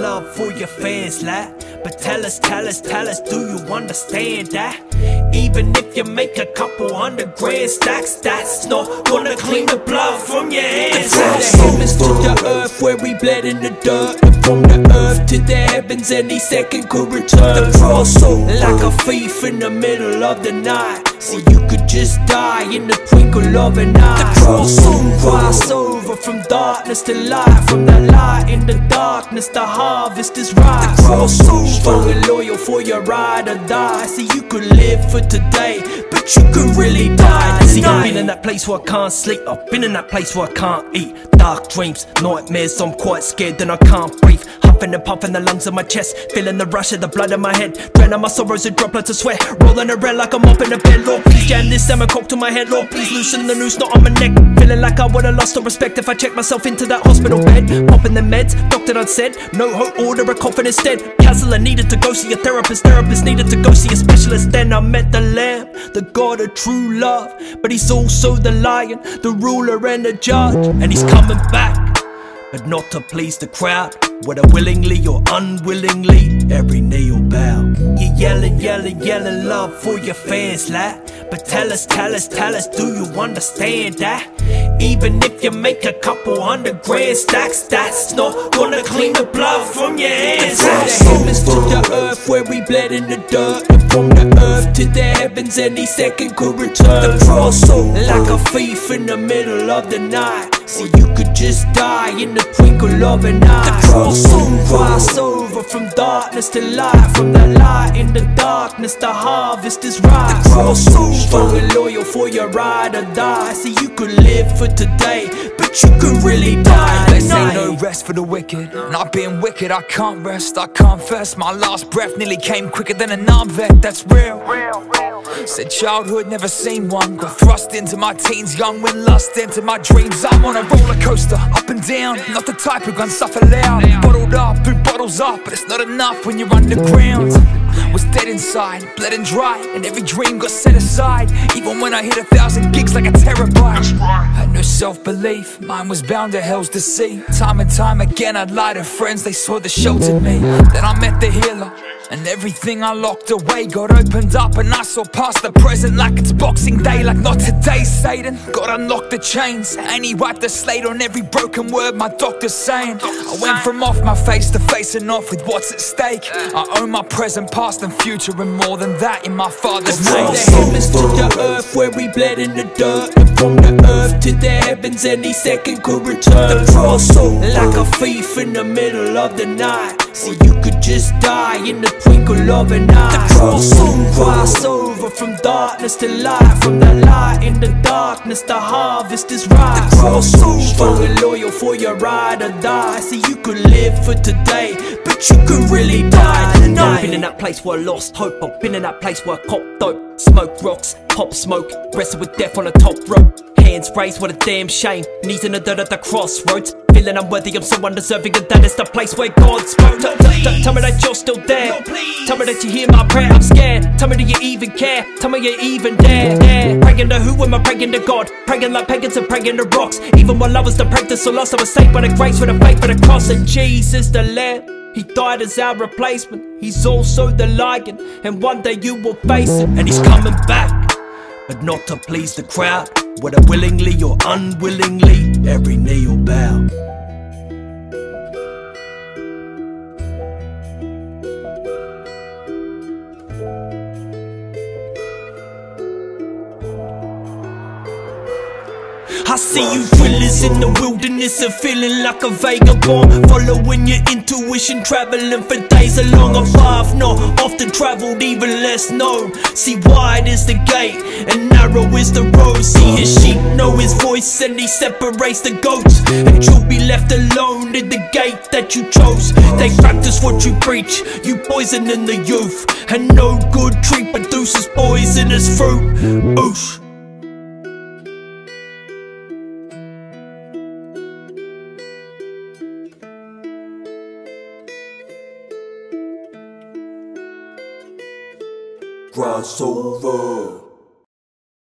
love for your fans, lad. But tell us, tell us, tell us, do you understand that? Even if you make a couple hundred grand stacks, that's not gonna clean the blood from your hands. From the heavens to the earth, where we bled in the dirt. And from the earth to the heavens, any second could return. The cross, so like a thief in the middle of the night. So you could just die in the twinkle of an eye. The cross, so over from darkness to light, from the light in the darkness. The harvest is ripe. Cross, over. Strong and loyal for your ride or die. See, you could live for today, but you could really die. See, I've been in that place where I can't sleep. I've been in that place where I can't eat. Dark dreams, nightmares. I'm quite scared, and I can't breathe. Huffing and puffing the lungs of my chest, feeling the rush of the blood in my head. Draining my sorrows and droplets of sweat, rolling around like I'm up in a bed. Lord, please jam this salmon cock to my head. Lord, please loosen the noose, not on my neck. Feeling like I would've lost all respect if I checked myself into that hospital bed. Popping the meds, doctor had said, no hope, order a coffin instead. Counselor needed to go see a therapist, therapist needed to go see a specialist. Then I met the Lamb, the God of true love. But he's also the lion, the ruler and the judge. And he's coming back, but not to please the crowd. Whether willingly or unwillingly, every knee will bow. You're yelling, yelling, yelling love for your fans, lad. But tell us, tell us, tell us, do you understand that? Even if you make a couple hundred grand stacks, that's not gonna clean the blood from your hands. From the heavens to the earth, where we bled in the dirt. And from the earth to the heavens, any second could return. The cross, so like a thief in the middle of the night. So you could just die in the twinkle of an eye. The cross, so from darkness to light. From the light in the darkness, the harvest is ripe. The cross, so strong and loyal for your ride or die. So you could live for today, but you could really die tonight. ain't no rest for the wicked. Not being wicked, I can't rest, I confess. My last breath nearly came quicker than a non vet, that's real. Said childhood, never seen one. Got thrust into my teens, young, when lust into my dreams. I'm on a roller coaster, up and down. Not the type who can suffer loud. Bottled up, through bottles up, but it's not enough when you're underground. Was dead inside, bled and dry, and every dream got set aside. Even when I hit a thousand gigs like a terabyte. Had no self belief, mine was bound to hell's deceit. Time and time again, I'd lie to friends, they saw the sheltered me. Then I met the healer. And everything I locked away got opened up And I saw past the present like it's Boxing Day Like not today, Satan. God unlocked the chains And he wiped the slate on every broken word my doctor's saying. I went from off my face to facing off with what's at stake. I own my present, past and future And more than that in my father's name. the heavens to the earth, where we bled in the dirt. From the earth to the heavens, any second could return. The cross, so like a thief in the middle of the night. So you could just die in the twinkle of an eye. The cross, so cross from darkness to light. From the light in the darkness, the harvest is ripe. The cross, so strong and loyal for your ride or die. See, you could live for today, but you could really die tonight. I've been in that place where I lost hope. I've been in that place where I copped dope. Smoke rocks, pop smoke, wrestle with death on the top rope. Hands raised, what a damn shame. Knees in the dirt at the crossroads. Feeling unworthy, I'm so undeserving, and that is the place where God spoke. T- Tell me that you're still there. Tell me that you hear my prayer. I'm scared. Tell me that you even care. Tell me you even dare. dare. Praying to who am I praying to God? Praying like pagans and praying to rocks. Even while I was the practice, so lost, I was saved by the grace, for the faith, for the cross. And Jesus, the Lamb. He died as our replacement. He's also the lion, and one day you will face him. And he's coming back, but not to please the crowd. Whether willingly or unwillingly, every knee will bow. I see you thrillers in the wilderness and feeling like a vagabond. Following your intuition, traveling for days along a path not often traveled, even less known. See, wide is the gate and narrow is the road. See, his sheep know his voice and he separates the goats. And you'll be left alone in the gate that you chose. They practice what you preach, you poisoning the youth. And no good tree produces poisonous fruit. Oosh. Crossover.